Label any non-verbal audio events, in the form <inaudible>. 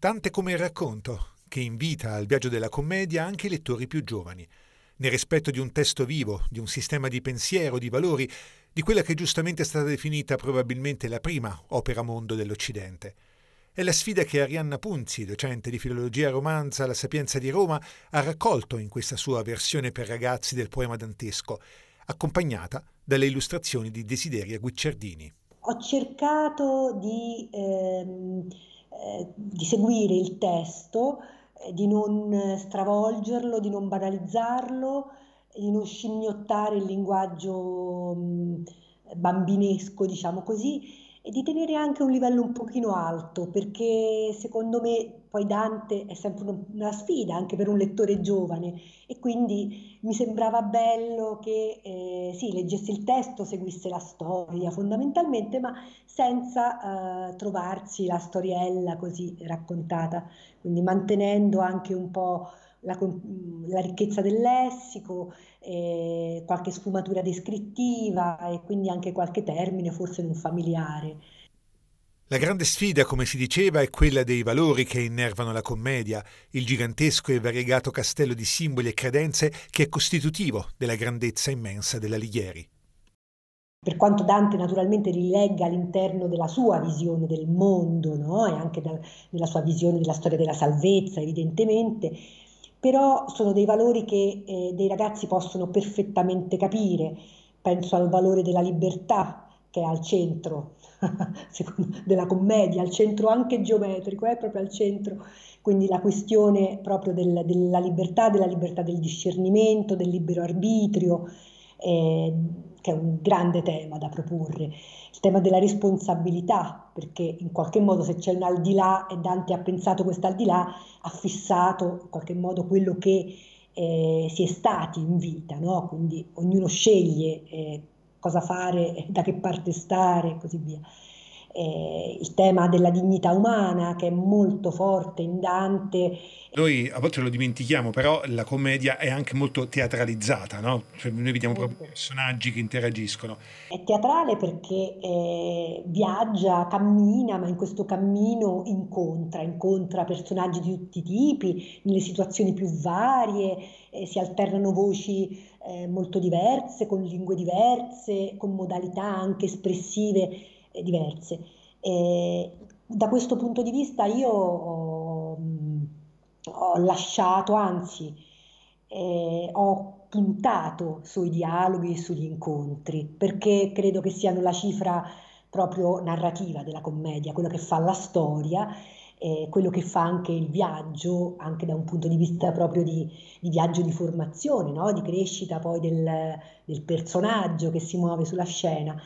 Dante come il racconto, che invita al viaggio della commedia anche i lettori più giovani, nel rispetto di un testo vivo, di un sistema di pensiero, di valori, di quella che giustamente è stata definita probabilmente la prima opera mondo dell'Occidente. È la sfida che Arianna Punzi, docente di filologia romanza alla Sapienza di Roma, ha raccolto in questa sua versione per ragazzi del poema dantesco, accompagnata dalle illustrazioni di Desideria Guicciardini. Ho cercato di, ehm, eh, di seguire il testo, eh, di non stravolgerlo, di non banalizzarlo, di non scimmiottare il linguaggio mh, bambinesco, diciamo così, e di tenere anche un livello un pochino alto, perché secondo me poi Dante è sempre una sfida anche per un lettore giovane. E quindi mi sembrava bello che eh, sì, leggesse il testo, seguisse la storia fondamentalmente, ma senza eh, trovarsi la storiella così raccontata, quindi mantenendo anche un po' la, la ricchezza del lessico, eh, qualche sfumatura descrittiva e quindi anche qualche termine forse non familiare. La grande sfida, come si diceva, è quella dei valori che innervano la commedia, il gigantesco e variegato castello di simboli e credenze che è costitutivo della grandezza immensa della Lighieri. Per quanto Dante naturalmente rilegga all'interno della sua visione del mondo no? e anche da, nella sua visione della storia della salvezza, evidentemente, però sono dei valori che eh, dei ragazzi possono perfettamente capire. Penso al valore della libertà che è al centro <laughs> della commedia, al centro anche geometrico, è proprio al centro, quindi la questione proprio del, della libertà, della libertà del discernimento, del libero arbitrio, eh, che è un grande tema da proporre, il tema della responsabilità, perché in qualche modo se c'è un al di là e Dante ha pensato questo al di là, ha fissato in qualche modo quello che eh, si è stati in vita, no? quindi ognuno sceglie eh, cosa fare, <laughs> da che parte stare e così via eh, il tema della dignità umana che è molto forte in Dante. Noi a volte lo dimentichiamo, però la commedia è anche molto teatralizzata, no? Cioè, noi vediamo proprio personaggi che interagiscono. È teatrale perché eh, viaggia, cammina, ma in questo cammino incontra, incontra personaggi di tutti i tipi, nelle situazioni più varie, eh, si alternano voci eh, molto diverse, con lingue diverse, con modalità anche espressive diverse. E da questo punto di vista io ho, ho lasciato, anzi eh, ho puntato sui dialoghi e sugli incontri, perché credo che siano la cifra proprio narrativa della commedia, quello che fa la storia, eh, quello che fa anche il viaggio, anche da un punto di vista proprio di, di viaggio di formazione, no? di crescita poi del, del personaggio che si muove sulla scena